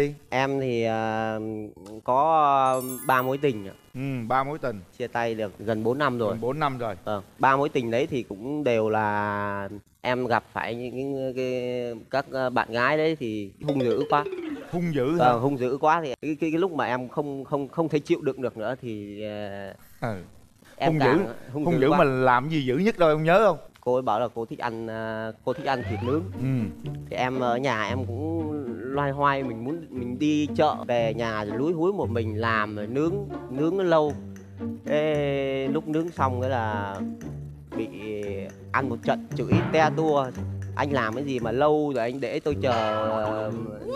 đi Em thì ờ, có ba mối tình ạ. ừ ba mối tình chia tay được gần 4 năm rồi. gần bốn năm rồi Vâng, ba mối tình đấy thì cũng đều là em gặp phải những những cái các ờ, bạn gái đấy thì hung dữ quá. hung dữ hả Vâng, hung dữ quá thì cái, cái, cái lúc mà em không không không thể chịu đựng được nữa thì ờ, ừ. em hung dữ càng hung dữ quá. mà làm gì dữ nhất đâu em nhớ không cô ấy bảo là cô thích ăn ờ, cô thích ăn thịt nướng. Ừ. Thì em ở nhà em cũng loay hoay mình muốn mình đi chợ về nhà rồi lúi húi một mình làm rồi nướng nướng lâu. Thế lúc nướng xong cái là bị ăn một trận chửi te tua. Anh làm cái gì mà lâu rồi anh để tôi chờ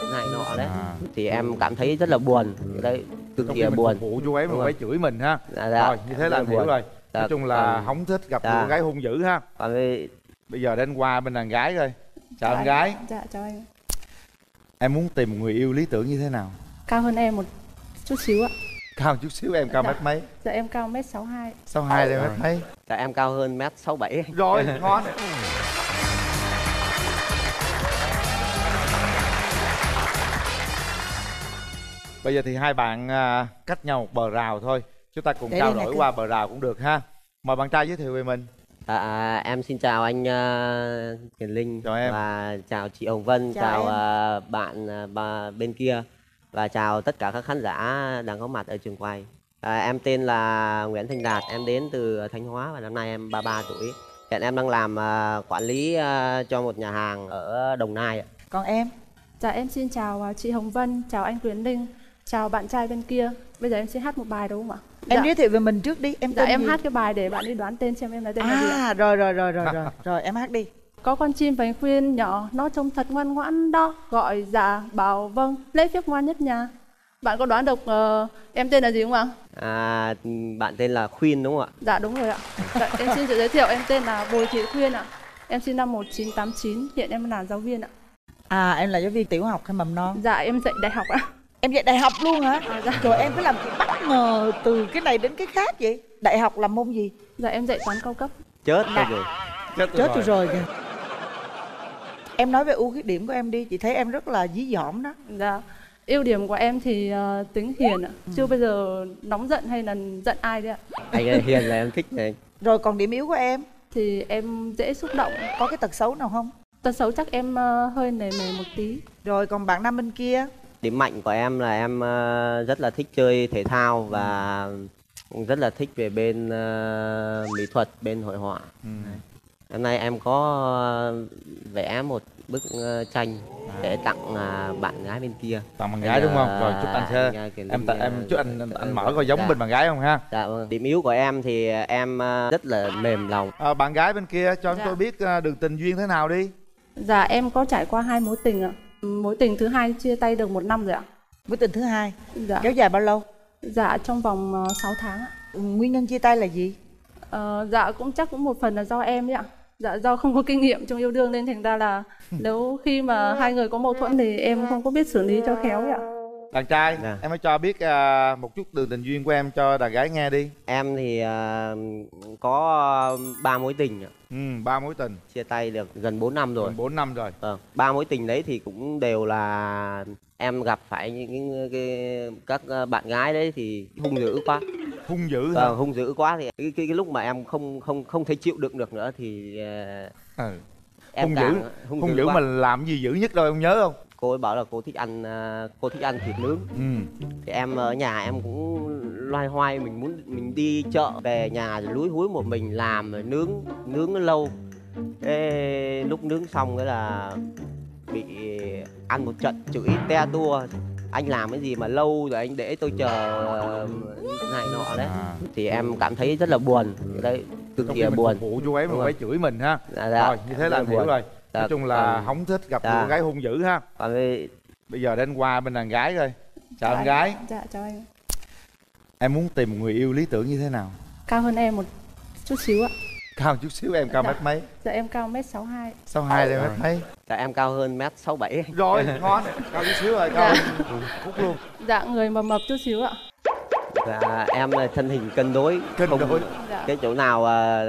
cái này nọ đấy. À. thì em cảm thấy rất là buồn. Đấy cực kỳ buồn. vụ chú ấy mà phải chửi mình ha. Dạ, dạ. rồi như thế là Rất anh hiểu rồi Dạ, nói chung là còn- không thích gặp Dạ. cô gái hung dữ ha. Còn bây giờ đến qua bên đàn gái rồi chào em gái. Dạ chào anh. em muốn tìm một người yêu lý tưởng như thế nào? Cao hơn em một chút xíu ạ. cao chút xíu em cao Dạ. mét mấy? Dạ em cao mét 62. sau hai đây mét mấy? Dạ, em cao hơn mét sáu bảy. Rồi ngon. Bây giờ thì hai bạn à, cách nhau một bờ rào thôi chúng ta cùng Để trao đổi cứ- qua bờ rào cũng được ha mời bạn trai giới thiệu về mình À, em xin chào anh uh, Kiền Linh Chào em. và chào chị Hồng Vân, Chào chào, à, bạn à, bà bên kia và chào tất cả các khán giả đang có mặt ở trường quay. À, em tên là Nguyễn Thành Đạt, em đến từ Thanh Hóa và năm nay em 33 tuổi. Hiện em đang làm à, quản lý à, cho một nhà hàng ở Đồng Nai ạ. còn em Dạ em xin chào à, chị Hồng Vân, chào anh Quyền Linh, chào bạn trai bên kia. Bây giờ em sẽ hát một bài đúng không ạ? Em dạ, giới thiệu về mình trước đi em dạ em gì? hát cái bài để bạn đi đoán tên xem em là tên là gì ạ? à rồi rồi rồi rồi rồi rồi em hát đi Có con chim vành khuyên nhỏ, nó trông thật ngoan ngoãn đó, gọi dạ bảo vâng, lễ phép ngoan nhất nhà. Bạn có đoán được ờ, em tên là gì không ạ? À, bạn tên là Khuyên đúng không ạ? Dạ đúng rồi ạ. Dạ, em xin tự giới thiệu em tên là Bùi Thị Khuyên ạ. Em sinh năm 1989, hiện em là giáo viên ạ. à em là giáo viên tiểu học hay mầm non Dạ em dạy đại học ạ. Em dạy đại học luôn hả À, dạ. trời em cứ làm gì bất ngờ từ cái này đến cái khác vậy đại học làm môn gì Dạ em dạy toán cao cấp. Chết Dạ. rồi. chết chết tôi rồi kìa em nói về ưu khuyết điểm của em đi chị thấy em rất là dí dỏm đó Dạ. Ưu điểm của em thì ờ, tính hiền ạ. Chưa bao giờ nóng giận hay là giận ai đấy ạ. Anh Hiền là em thích này. rồi còn điểm yếu của em Thì em dễ xúc động. có cái tật xấu nào không Tật xấu chắc em ờ, hơi nề nề một tí. rồi còn bạn nam bên kia Điểm mạnh của em là em ờ, rất là thích chơi thể thao và rất là thích về bên ờ, mỹ thuật, bên hội họa. Ừ. Hôm nay em có ờ, vẽ một bức tranh để tặng ờ, bạn gái bên kia. tặng bạn gái đúng không rồi chúc anh sẽ Kiều em ta- ờ, em chúc anh anh, anh mở coi giống dạ. bên bạn gái không ha Dạ vâng. Điểm yếu của em thì em rất là mềm lòng. à, bạn gái bên kia cho chúng Dạ. tôi biết à, đường tình duyên thế nào đi Dạ em có trải qua hai mối tình ạ. Mối tình thứ hai chia tay được một năm rồi ạ. mối tình thứ hai Dạ. kéo dài bao lâu Dạ trong vòng uh, 6 tháng ạ. Ừ, nguyên nhân chia tay là gì Ờ, dạ cũng chắc cũng một phần là do em ấy ạ. Dạ do không có kinh nghiệm trong yêu đương nên thành ra là nếu khi mà hai người có mâu thuẫn thì em không có biết xử lý cho khéo ấy ạ. Đàn trai Dạ. em hãy cho biết à, một chút đường tình duyên của em cho đàn gái nghe đi Em thì ờ, có ba mối tình ạ. ừ ba mối tình chia tay được gần 4 năm rồi. bốn năm rồi Vâng, ba mối tình đấy thì cũng đều là em gặp phải những cái các ờ, bạn gái đấy thì hung dữ quá. hung dữ hả Vâng, hung dữ quá thì cái, cái, cái lúc mà em không không không thể chịu đựng được nữa thì ờ, ừ. em hung dữ càng hung dữ quá. mà làm gì dữ nhất đâu em nhớ không cô ấy bảo là cô thích ăn ờ, cô thích ăn thịt nướng. Ừ. Thì em ở nhà em cũng loay hoay mình muốn mình đi chợ về nhà rồi lúi húi một mình làm rồi nướng nướng lâu. Thế lúc nướng xong cái là bị ăn một trận chửi te tua. Anh làm cái gì mà lâu rồi anh để tôi chờ cái này nọ đấy. À. thì em cảm thấy rất là buồn. Đấy cực kỳ buồn. vụ chú ấy mà phải chửi mình ha. Dạ, dạ. rồi như thế là anh hiểu rồi Dạ, nói chung là còn- không thích gặp dạ. cô gái hung dữ ha còn bây giờ đến qua bên đàn gái rồi chào em gái Dạ chào anh. em muốn tìm một người yêu lý tưởng như thế nào Cao hơn em một chút xíu ạ. cao chút xíu em cao Dạ. mét mấy Dạ em cao mét 62. sau hai đây mét mấy dạ, em cao hơn mét sáu bảy rồi ngon cao chút xíu rồi cao hơn khúc luôn Dạ người mập mập chút xíu ạ. và em là thân hình cân đối Cân không- đối. Dạ. cái chỗ nào à,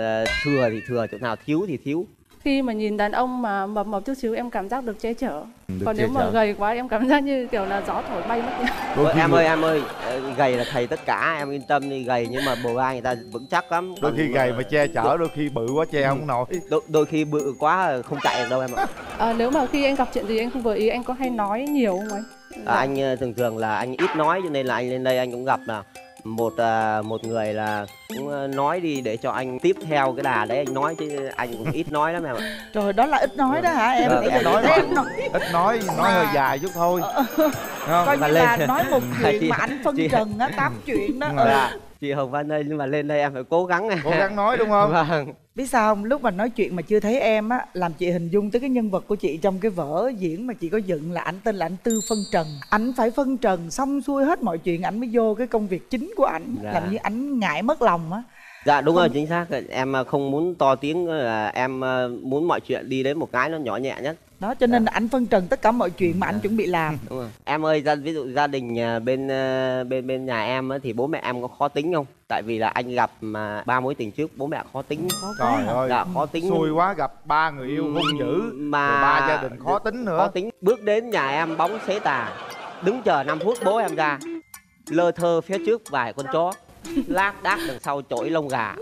thừa thì thừa chỗ nào thiếu thì thiếu khi mà nhìn đàn ông mà mập mập chút xíu em cảm giác được che chở. Được còn che nếu mà chở. gầy quá em cảm giác như kiểu là gió thổi bay mất. Đôi Ôi, khi em ơi em ơi ờ, gầy là thầy tất cả em yên tâm đi gầy nhưng mà bồ vai người ta vững chắc lắm. Đôi khi gầy mà che chở đôi khi bự quá che không nổi. Đôi, đôi khi bự quá không chạy được đâu em ạ. À, nếu mà khi anh gặp chuyện gì anh không vừa ý anh có hay nói nhiều không anh? À, anh ờ, thường thường là anh ít nói cho nên là anh lên đây anh cũng gặp là một à, một người là cũng ờ, nói đi để cho anh tiếp theo cái đà đấy anh nói chứ anh cũng ít nói lắm em ạ Trời đó là ít nói đó hả em? Em giờ nói em nói, ít nói nói hơi dài chút thôi Đúng không? coi Mà như lên- là nói một chuyện Chị- mà anh phân chị- trần á, tám chuyện đó. Ừ. Dạ, chị Hồng Vân ơi nhưng mà lên đây em phải cố gắng này cố gắng nói đúng không vâng Biết sao không? Lúc mà nói chuyện mà chưa thấy em á Làm chị hình dung tới cái nhân vật của chị trong cái vở diễn mà chị có dựng là ảnh tên là ảnh Tư Phân Trần Ảnh phải phân trần xong xuôi hết mọi chuyện Ảnh mới vô cái công việc chính của ảnh Dạ. Làm như ảnh ngại mất lòng á dạ đúng rồi chính xác. Em ờ, không muốn to tiếng là em ờ, muốn mọi chuyện đi đến một cái nó nhỏ nhẹ nhất. Đó cho nên là ảnh phân trần tất cả mọi chuyện mà ảnh chuẩn bị làm. Đúng rồi. Em ơi gia ví dụ gia đình à, bên ờ, bên bên nhà em á, thì bố mẹ em có khó tính không? Tại vì là anh gặp mà ba mối tình trước bố mẹ khó tính. Quá trời ơi dạ khó tính. xui quá gặp ba người yêu hung dữ mà ba gia đình khó tính nữa. Khó tính. Bước đến nhà em bóng xế tà. Đứng chờ 5 phút bố em ra. Lơ thơ phía trước vài con chó lác đác đằng sau chổi lông gà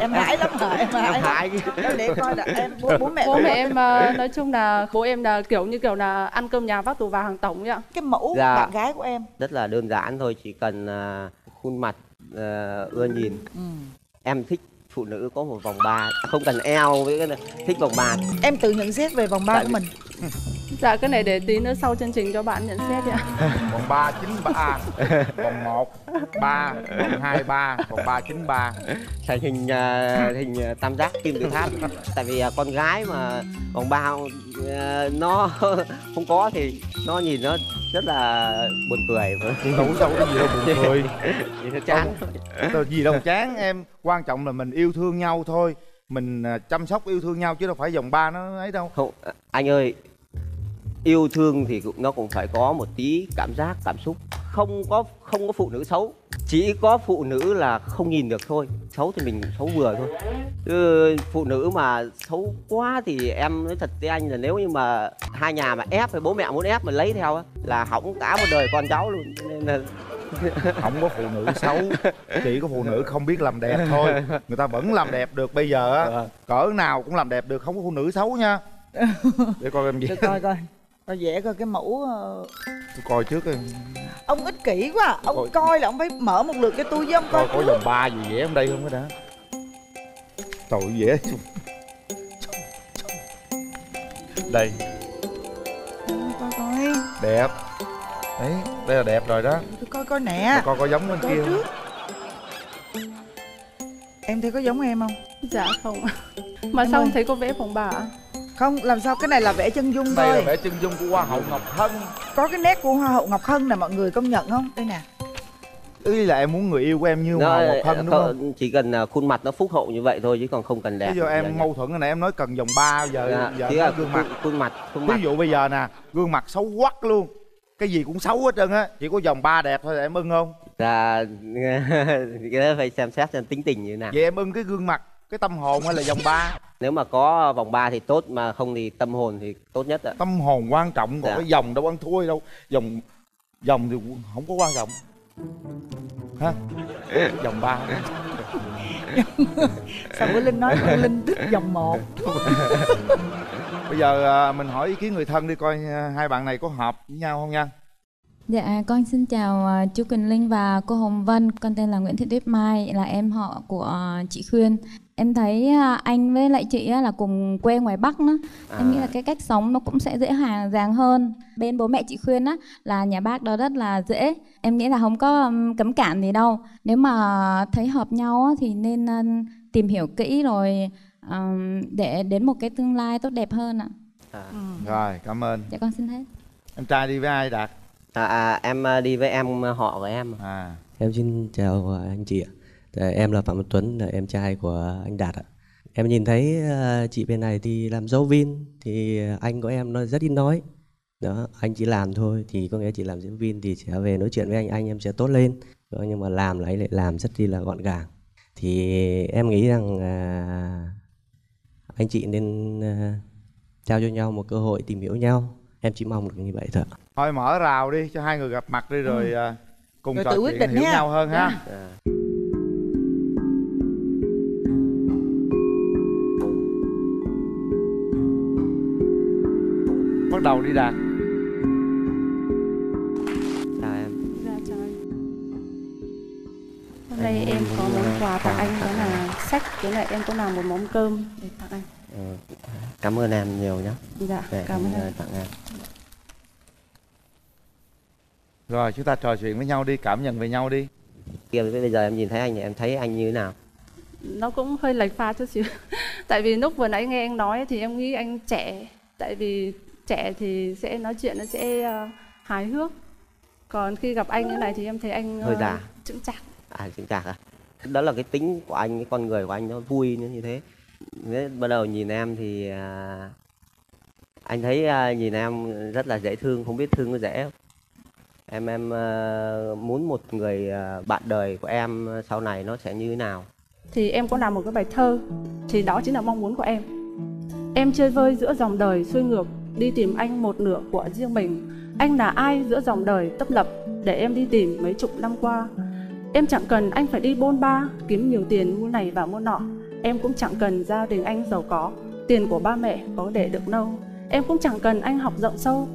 Em hãi lắm hả? Em hãi lắm. hại Đó, để coi là em bố, bố mẹ bố mẹ em ờ, nói chung là bố em là kiểu như kiểu là ăn cơm nhà vác tù vào hàng tổng ấy ạ cái mẫu Dạ. bạn gái của em rất là đơn giản thôi chỉ cần à, khuôn mặt à, ưa nhìn ừ. em thích phụ nữ có một vòng ba không cần eo với cái này thích vòng ba em tự nhận xét về vòng ba Tại của mình dạ cái này để tí nữa sau chương trình cho bạn nhận xét ạ. Vòng ba chín ba vòng một ba vòng hai ba vòng ba chín ba. Thành hình hình tam giác kim tự tháp tại vì à, con gái mà vòng ba à, nó không có thì nó nhìn nó rất là buồn cười. Đâu đâu có gì đâu buồn cười. Nhìn nó chán. Đâu gì đâu chán em. Quan trọng là mình yêu thương nhau thôi. Mình à, chăm sóc yêu thương nhau chứ đâu phải vòng ba nó ấy đâu. Không anh ơi yêu thương thì cũng nó cũng phải có một tí cảm giác cảm xúc. Không có không có phụ nữ xấu. Chỉ có phụ nữ là không nhìn được thôi. Xấu thì mình xấu vừa thôi. Chứ phụ nữ mà xấu quá thì em nói thật với anh là nếu như mà hai nhà mà ép hay bố mẹ muốn ép mà lấy theo á, là hỏng cả một đời con cháu luôn. Cho nên là không có phụ nữ xấu chỉ có phụ nữ không biết làm đẹp thôi. Người ta vẫn làm đẹp được bây giờ á. Vâng. cỡ nào cũng làm đẹp được không có phụ nữ xấu nha. Để coi em gì. Để coi coi coi vẽ coi cái mẫu ờ, tôi coi trước em ông ích kỷ quá à. ông Coi- coi là ông phải mở một lượt cho tôi với ông coi. Coi có vòng ba gì vẽ em đây không cái đã. Trời ơi, vẽ đây. Coi coi đẹp. Đấy đây là đẹp rồi đó. Tôi coi coi nè. Coi có giống bên coi kia trước. không? Em thấy có giống em không? Dạ không. Mà Em ơi. không thấy có vẽ phòng bà? Không làm sao cái này là vẽ chân dung đây là thôi. vẽ chân dung của hoa hậu ngọc hân. Có cái nét của hoa hậu ngọc hân nè mọi người công nhận không? Đây nè. Ý là em muốn người yêu của em như hoa hậu ngọc hân đúng không? chỉ cần à, khuôn mặt nó phúc hậu như vậy thôi chứ còn không cần đẹp. Bây giờ em mâu thuẫn cái này em nói cần vòng ba giờ Dạ, giờ là gương mặt. khuôn, mặt khuôn mặt. Ví dụ bây giờ nè gương mặt xấu quắc luôn. Cái gì cũng xấu hết trơn á chỉ có vòng ba đẹp thôi là em ưng không? Dạ, cái đó phải xem xét xem tính tình như thế nào. vậy em ưng cái gương mặt cái tâm hồn hay là vòng ba Nếu mà có vòng 3 thì tốt mà không thì tâm hồn thì tốt nhất ạ. tâm hồn quan trọng còn Dạ. cái vòng đâu ăn thua đâu vòng vòng thì không có quan trọng ha vòng ba sao bữa linh nói bữa linh thích vòng một bây giờ à, mình hỏi ý kiến người thân đi coi à, hai bạn này có hợp với nhau không nha Dạ, con xin chào à, chú Quỳnh Linh và cô Hồng Vân. Con tên là Nguyễn Thị Tuyết Mai, là em họ của chị Khuyên. Em thấy à, anh với lại chị á là cùng quê ngoài Bắc đó. Em nghĩ là cái cách sống nó cũng sẽ dễ dàng dàng hơn. Bên bố mẹ chị Khuyên á là nhà bác đó rất là dễ. Em nghĩ là không có cấm cản gì đâu. Nếu mà thấy hợp nhau á, thì nên à, tìm hiểu kỹ rồi để đến một cái tương lai tốt đẹp hơn ạ. À, rồi cảm ơn Dạ con xin hết. em trai đi với ai đạt à, à, em à, đi với em họ của em. à Em xin chào à, anh chị ạ. Dạ, Em là Phạm Văn Tuấn, là em trai của anh Đạt ạ. Em nhìn thấy à, chị bên này thì làm dấu viên thì anh của em nó rất ít nói. Đó, anh chỉ làm thôi thì có nghĩa chị làm diễn viên thì sẽ về nói chuyện với anh, anh em sẽ tốt lên. Đó, nhưng mà làm là anh lại làm rất đi là gọn gàng. Thì em nghĩ rằng à, anh chị nên ờ, trao cho nhau một cơ hội tìm hiểu nhau em chỉ mong được như vậy thôi thôi mở rào đi cho hai người gặp mặt đi rồi à, cùng Rồi trò tự quyết chuyện định hiểu ha. nhau hơn ha À, đầu đi đạt chào em Dạ chào anh. Hôm nay em có món quà tặng anh đó là sách với lại em có làm một món cơm để tặng anh. Ờ, cảm ơn em nhiều nhé Dạ, để cảm ơn anh, anh. ờ, tặng em rồi chúng ta trò chuyện với nhau đi cảm nhận về nhau đi kia với bây giờ em nhìn thấy anh thì em thấy anh như thế nào Nó cũng hơi lệch pha chút xíu. Tại vì lúc vừa nãy nghe anh nói thì em nghĩ anh trẻ. Tại vì trẻ thì sẽ nói chuyện nó sẽ ờ, hài hước. Còn khi gặp anh như này thì em thấy anh Hơi ờ, già. chững chạc. à chính xác à đó là cái tính của anh cái con người của anh nó vui như thế Thế bắt đầu nhìn em thì à, anh thấy à, nhìn em rất là dễ thương không biết thương có dễ không em em à, muốn một người à, bạn đời của em sau này nó sẽ như thế nào thì em có làm một cái bài thơ thì đó chính là mong muốn của em em chơi vơi giữa dòng đời xuôi ngược đi tìm anh một nửa của riêng mình. Anh là ai giữa dòng đời tấp lập để em đi tìm mấy chục năm qua? Em chẳng cần anh phải đi bôn ba kiếm nhiều tiền mua này và mua nọ. Em cũng chẳng cần gia đình anh giàu có tiền của ba mẹ có để được đâu? em cũng chẳng cần anh học rộng sâu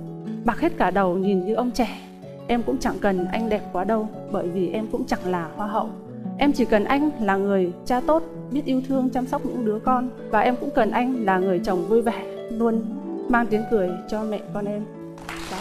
bạc hết cả đầu nhìn như ông trẻ. Em cũng chẳng cần anh đẹp quá đâu bởi vì em cũng chẳng là hoa hậu. Em chỉ cần anh là người cha tốt, biết yêu thương chăm sóc những đứa con và em cũng cần anh là người chồng vui vẻ, luôn mang tiếng cười cho mẹ con em. Đó,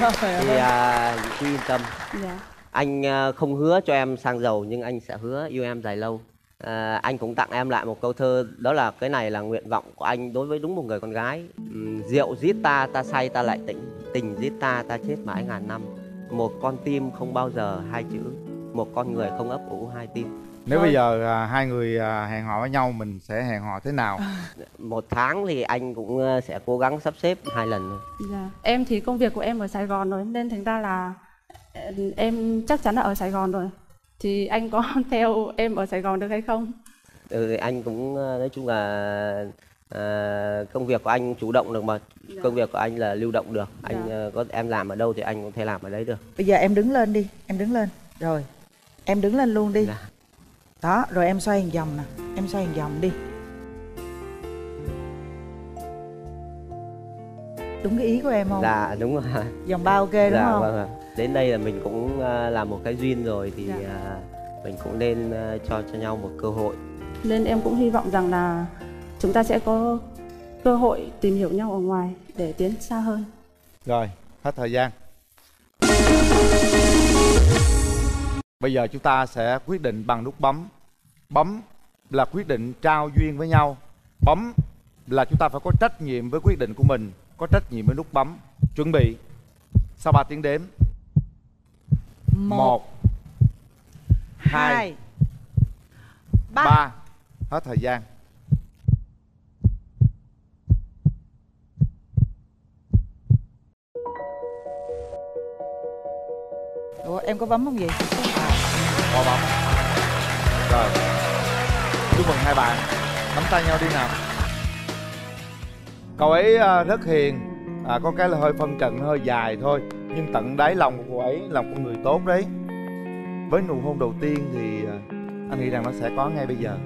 đó thì ơi. à, cứ yên tâm. Dạ. anh à, không hứa cho em sang giàu nhưng anh sẽ hứa yêu em dài lâu. À, anh cũng tặng em lại một câu thơ đó là cái này là nguyện vọng của anh đối với đúng một người con gái. Ừm, rượu giết ta ta say ta lại tỉnh. Tình giết ta ta chết mãi ngàn năm. Một con tim không bao giờ hai chữ. Một con người không ấp ủ hai tim nếu Rồi. bây giờ à, hai người à, hẹn hò với nhau mình sẽ hẹn hò thế nào một tháng thì anh cũng à, sẽ cố gắng sắp xếp hai lần thôi Dạ. Em thì công việc của em ở Sài Gòn rồi nên thành ra là ờ, em chắc chắn là ở Sài Gòn rồi. Thì anh có theo em ở Sài Gòn được hay không? ừ, thì anh cũng à, nói chung là à, công việc của anh chủ động được mà Dạ. công việc của anh là lưu động được anh Dạ. à, có em làm ở đâu thì anh cũng thể làm ở đấy được bây giờ em đứng lên đi em đứng lên rồi em đứng lên luôn đi Dạ. Đó rồi em xoay hình vòng nè. Em xoay hình vòng đi. Đúng cái ý của em không? Dạ đúng rồi. Vòng ba ok đúng dạ không? vâng ạ. đến đây là mình cũng à, làm một cái duyên rồi thì Dạ. à, mình cũng nên à, cho cho nhau một cơ hội. Nên em cũng hy vọng rằng là chúng ta sẽ có cơ hội tìm hiểu nhau ở ngoài để tiến xa hơn. rồi hết thời gian bây giờ chúng ta sẽ quyết định bằng nút bấm. Bấm là quyết định trao duyên với nhau. Bấm là chúng ta phải có trách nhiệm với quyết định của mình có trách nhiệm với nút bấm. Chuẩn bị. Sau 3 tiếng đếm. Một hai, hai ba. ba. Hết thời gian. Ủa, em có bấm không vậy có bấm rồi. Chúc mừng hai bạn. Nắm tay nhau đi nào. Cậu ấy à, rất hiền. À, có cái là hơi phân trận hơi dài thôi. Nhưng tận đáy lòng của cô ấy là một con người tốt đấy. Với nụ hôn đầu tiên thì à, anh nghĩ rằng nó sẽ có ngay bây giờ.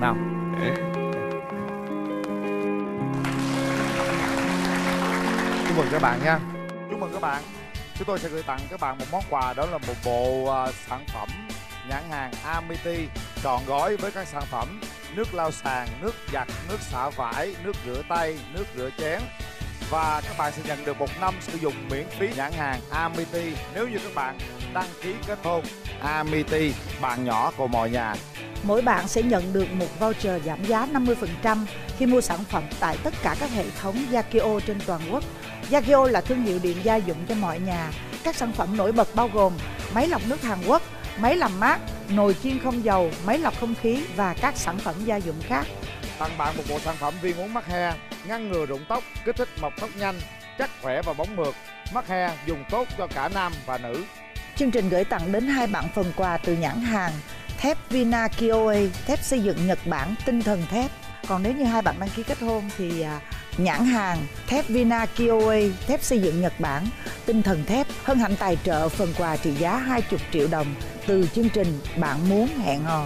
Nào. Chúc mừng các bạn nha. Chúc mừng các bạn chúng tôi sẽ gửi tặng các bạn một món quà đó là một bộ à, sản phẩm nhãn hàng Amity trọn gói với các sản phẩm nước lau sàn, nước giặt, nước xả vải, nước rửa tay, nước rửa chén. Và các bạn sẽ nhận được một năm sử dụng miễn phí nhãn hàng Amity. Nếu như các bạn đăng ký kết hôn Amity bạn nhỏ của mọi nhà mỗi bạn sẽ nhận được một voucher giảm giá 50% khi mua sản phẩm tại tất cả các hệ thống Yakio trên toàn quốc. Yakio là thương hiệu điện gia dụng cho mọi nhà. Các sản phẩm nổi bật bao gồm máy lọc nước Hàn Quốc, máy làm mát, nồi chiên không dầu, máy lọc không khí và các sản phẩm gia dụng khác. tặng bạn một bộ sản phẩm viên uống mắc he ngăn ngừa rụng tóc kích thích mọc tóc nhanh chắc khỏe và bóng mượt mắc he dùng tốt cho cả nam và nữ Chương trình gửi tặng đến hai bạn phần quà từ nhãn hàng thép Vina Kioe thép xây dựng Nhật Bản tinh thần thép. Còn nếu như hai bạn đăng ký kết hôn thì à, nhãn hàng thép Vina Kioe thép xây dựng Nhật Bản tinh thần thép hân hạnh tài trợ phần quà trị giá 20 triệu đồng từ chương trình bạn muốn hẹn hò.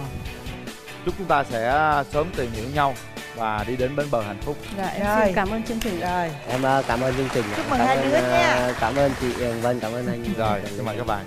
Chúc chúng ta sẽ sớm tìm hiểu nhau và đi đến bên bờ hạnh phúc. Dạ em Rồi. xin cảm ơn chương trình. rồi. Em ờ, cảm ơn chương trình. Chúc mừng cảm hai đứa nha. cảm ơn chị Vân cảm ơn anh. Rồi xin mời các bạn